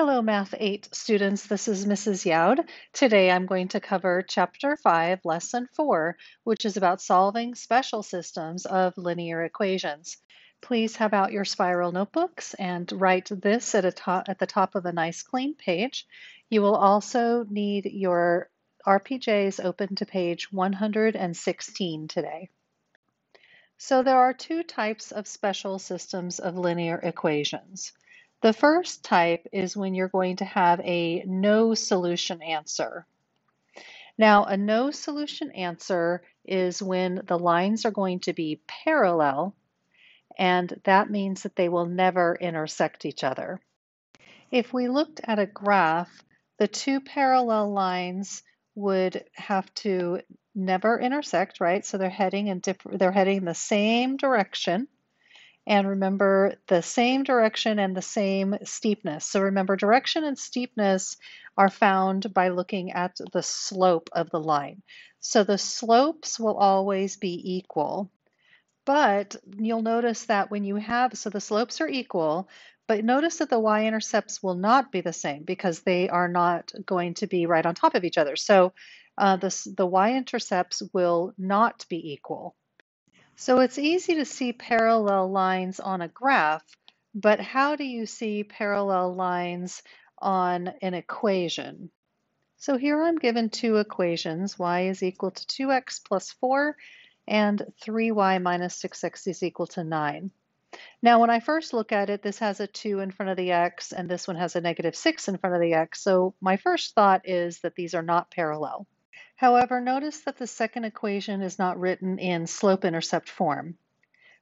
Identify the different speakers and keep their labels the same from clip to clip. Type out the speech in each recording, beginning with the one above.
Speaker 1: Hello, Math 8 students. This is Mrs. Youd. Today I'm going to cover Chapter 5, Lesson 4, which is about solving special systems of linear equations. Please have out your spiral notebooks and write this at, at the top of a nice clean page. You will also need your RPJs open to page 116 today. So there are two types of special systems of linear equations. The first type is when you're going to have a no solution answer. Now, a no solution answer is when the lines are going to be parallel, and that means that they will never intersect each other. If we looked at a graph, the two parallel lines would have to never intersect, right? So they're heading in different, they're heading in the same direction. And remember the same direction and the same steepness. So remember direction and steepness are found by looking at the slope of the line. So the slopes will always be equal. But you'll notice that when you have, so the slopes are equal, but notice that the y-intercepts will not be the same because they are not going to be right on top of each other. So uh, the, the y-intercepts will not be equal. So it's easy to see parallel lines on a graph, but how do you see parallel lines on an equation? So here I'm given two equations. y is equal to 2x plus 4 and 3y minus 6x is equal to 9. Now, when I first look at it, this has a 2 in front of the x, and this one has a negative 6 in front of the x. So my first thought is that these are not parallel. However, notice that the second equation is not written in slope-intercept form.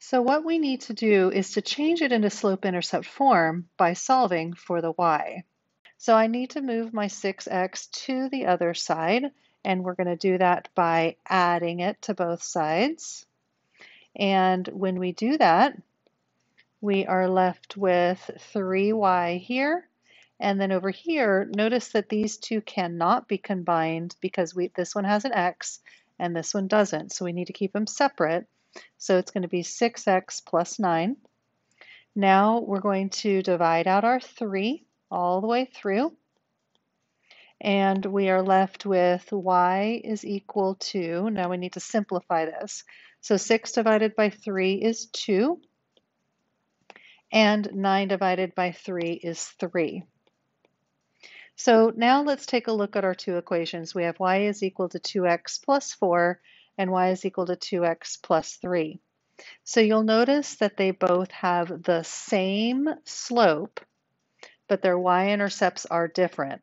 Speaker 1: So what we need to do is to change it into slope-intercept form by solving for the y. So I need to move my 6x to the other side, and we're going to do that by adding it to both sides. And when we do that, we are left with 3y here and then over here, notice that these two cannot be combined because we this one has an x and this one doesn't. So we need to keep them separate. So it's going to be 6x plus 9. Now we're going to divide out our 3 all the way through. And we are left with y is equal to, now we need to simplify this. So 6 divided by 3 is 2. And 9 divided by 3 is 3. So now let's take a look at our two equations. We have y is equal to 2x plus 4 and y is equal to 2x plus 3. So you'll notice that they both have the same slope, but their y-intercepts are different.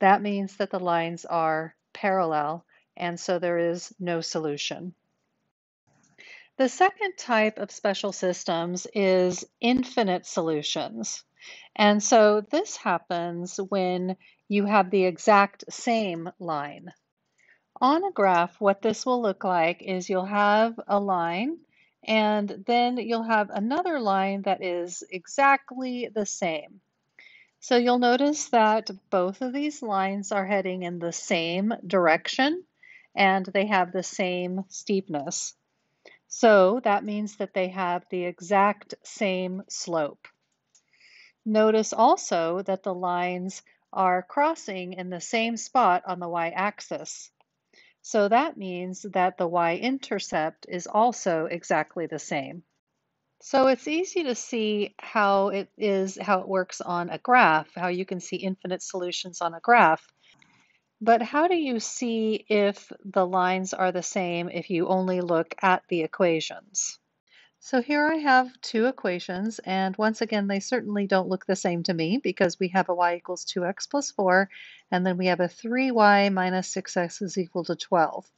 Speaker 1: That means that the lines are parallel, and so there is no solution. The second type of special systems is infinite solutions. And so this happens when you have the exact same line. On a graph, what this will look like is you'll have a line and then you'll have another line that is exactly the same. So you'll notice that both of these lines are heading in the same direction and they have the same steepness. So that means that they have the exact same slope. Notice also that the lines are crossing in the same spot on the y-axis. So that means that the y-intercept is also exactly the same. So it's easy to see how it is, how it works on a graph, how you can see infinite solutions on a graph. But how do you see if the lines are the same if you only look at the equations? So here I have two equations, and once again, they certainly don't look the same to me because we have a y equals 2x plus 4, and then we have a 3y minus 6x is equal to 12.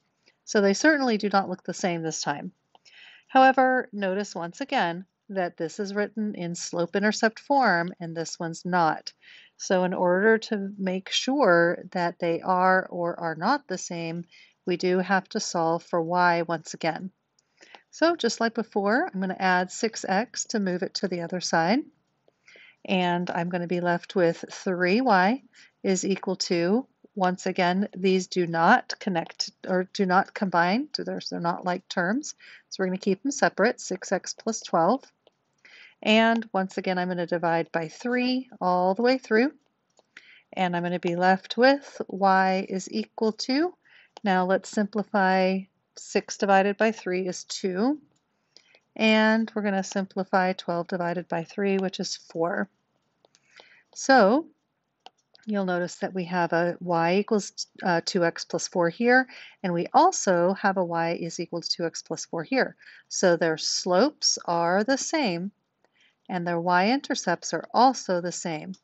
Speaker 1: So they certainly do not look the same this time. However, notice once again that this is written in slope-intercept form, and this one's not. So in order to make sure that they are or are not the same, we do have to solve for y once again. So just like before, I'm going to add 6x to move it to the other side. And I'm going to be left with 3y is equal to, once again, these do not connect or do not combine. They're, they're not like terms. So we're going to keep them separate, 6x plus 12. And once again, I'm going to divide by 3 all the way through. And I'm going to be left with y is equal to, now let's simplify 6 divided by 3 is 2. And we're going to simplify 12 divided by 3, which is 4. So you'll notice that we have a y equals uh, 2x plus 4 here, and we also have a y is equal to 2x plus 4 here. So their slopes are the same, and their y-intercepts are also the same.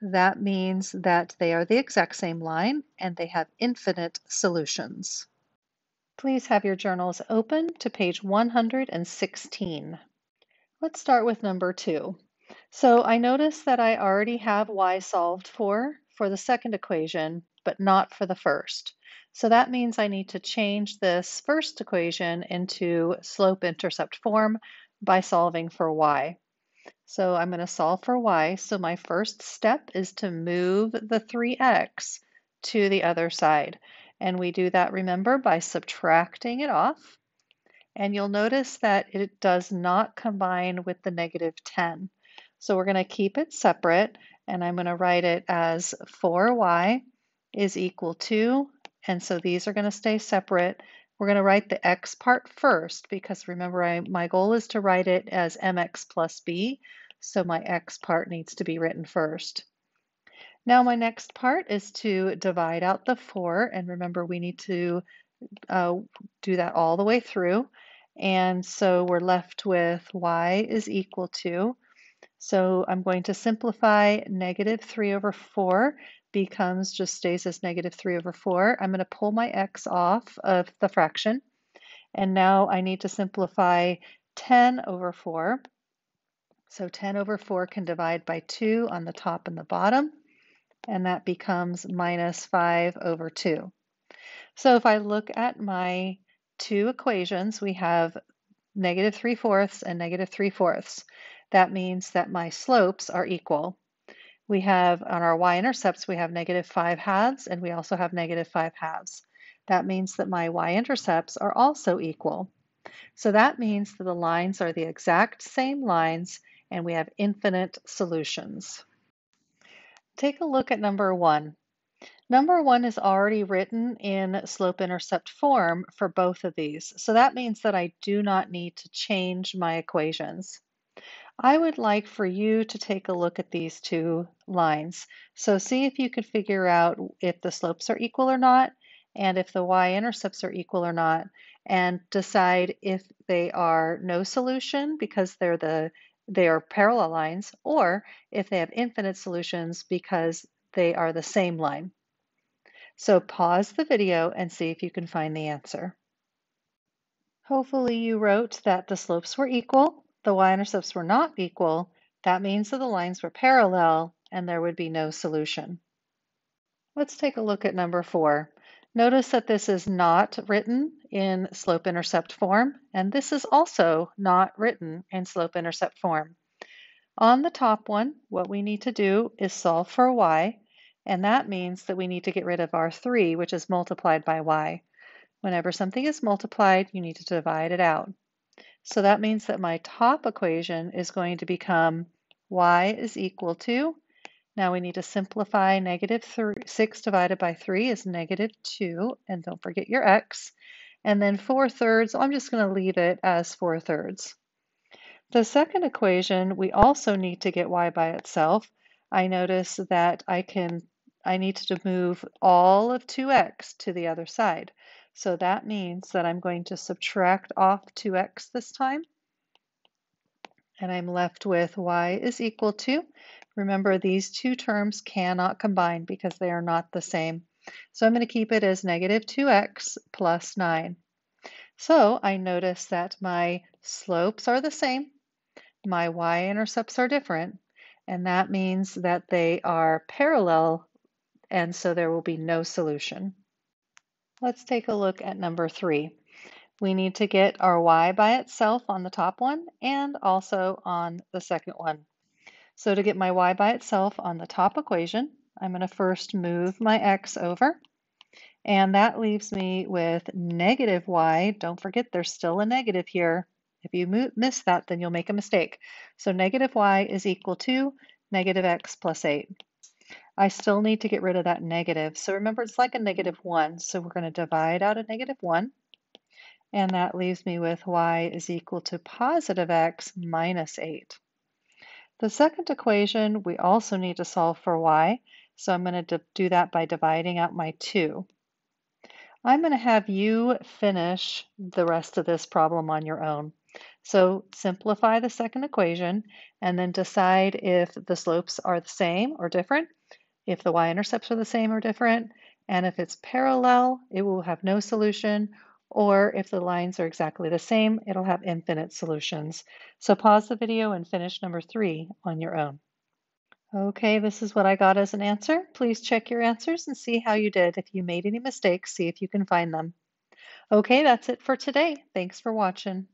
Speaker 1: That means that they are the exact same line, and they have infinite solutions. Please have your journals open to page 116. Let's start with number 2. So I notice that I already have y solved for, for the second equation, but not for the first. So that means I need to change this first equation into slope-intercept form by solving for y. So I'm going to solve for y. So my first step is to move the 3x to the other side. And we do that, remember, by subtracting it off. And you'll notice that it does not combine with the negative 10. So we're going to keep it separate, and I'm going to write it as 4y is equal to, and so these are going to stay separate. We're going to write the x part first because remember I, my goal is to write it as mx plus b, so my x part needs to be written first. Now my next part is to divide out the 4, and remember we need to uh, do that all the way through. And so we're left with y is equal to, so I'm going to simplify negative 3 over 4 becomes, just stays as negative 3 over 4. I'm going to pull my x off of the fraction. And now I need to simplify 10 over 4. So 10 over 4 can divide by 2 on the top and the bottom. And that becomes minus 5 over 2. So if I look at my two equations, we have negative 3 fourths and negative 3 fourths that means that my slopes are equal. We have on our y-intercepts, we have negative 5 halves, and we also have negative 5 halves. That means that my y-intercepts are also equal. So that means that the lines are the exact same lines, and we have infinite solutions. Take a look at number 1. Number 1 is already written in slope-intercept form for both of these, so that means that I do not need to change my equations. I would like for you to take a look at these two lines. So see if you could figure out if the slopes are equal or not, and if the y-intercepts are equal or not, and decide if they are no solution because they're the they are parallel lines, or if they have infinite solutions because they are the same line. So pause the video and see if you can find the answer. Hopefully you wrote that the slopes were equal the y-intercepts were not equal, that means that the lines were parallel and there would be no solution. Let's take a look at number four. Notice that this is not written in slope-intercept form, and this is also not written in slope-intercept form. On the top one, what we need to do is solve for y, and that means that we need to get rid of our 3, which is multiplied by y. Whenever something is multiplied, you need to divide it out. So that means that my top equation is going to become y is equal to, now we need to simplify negative 6 divided by 3 is negative 2, and don't forget your x. And then 4 thirds, I'm just going to leave it as 4 thirds. The second equation, we also need to get y by itself. I notice that I can, I need to move all of 2x to the other side. So that means that I'm going to subtract off 2x this time. And I'm left with y is equal to, remember these two terms cannot combine because they are not the same. So I'm going to keep it as negative 2x plus 9. So I notice that my slopes are the same, my y-intercepts are different, and that means that they are parallel, and so there will be no solution. Let's take a look at number three. We need to get our y by itself on the top one and also on the second one. So to get my y by itself on the top equation, I'm going to first move my x over. And that leaves me with negative y. Don't forget there's still a negative here If you miss that, then you'll make a mistake. So negative y is equal to negative x plus 8. I still need to get rid of that negative. So remember, it's like a negative 1. So we're going to divide out a negative 1. And that leaves me with y is equal to positive x minus 8. The second equation, we also need to solve for y. So I'm going to do that by dividing out my 2. I'm going to have you finish the rest of this problem on your own. So simplify the second equation and then decide if the slopes are the same or different, if the y-intercepts are the same or different, and if it's parallel, it will have no solution, or if the lines are exactly the same, it'll have infinite solutions. So pause the video and finish number three on your own. Okay, this is what I got as an answer. Please check your answers and see how you did. If you made any mistakes, see if you can find them. Okay, that's it for today. Thanks for watching.